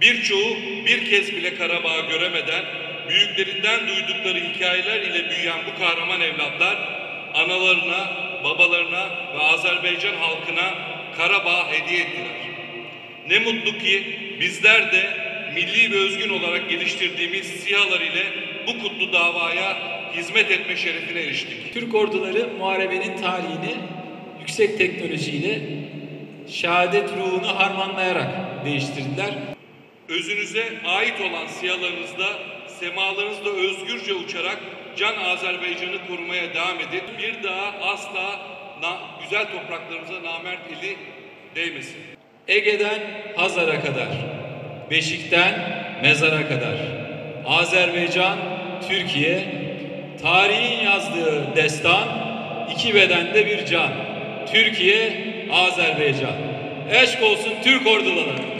Birçoğu bir kez bile Karabağ'ı göremeden büyüklerinden duydukları hikayeler ile büyüyen bu kahraman evlatlar analarına, babalarına ve Azerbaycan halkına Karabağ hediye ettiler. Ne mutlu ki bizler de milli ve özgün olarak geliştirdiğimiz sihalar ile bu kutlu davaya hizmet etme şerefine eriştik. Türk orduları muharebenin tarihini yüksek teknolojiyle şehadet ruhunu harmanlayarak değiştirdiler. Özünüze ait olan siyalarınızda, semalarınızda özgürce uçarak can Azerbaycan'ı korumaya devam edin. Bir daha asla na- güzel topraklarımıza namert eli değmesin. Ege'den Hazar'a kadar, Beşik'ten Mezar'a kadar, Azerbaycan, Türkiye, tarihin yazdığı destan, iki bedende bir can. Türkiye, Azerbaycan. Eşk olsun Türk orduları.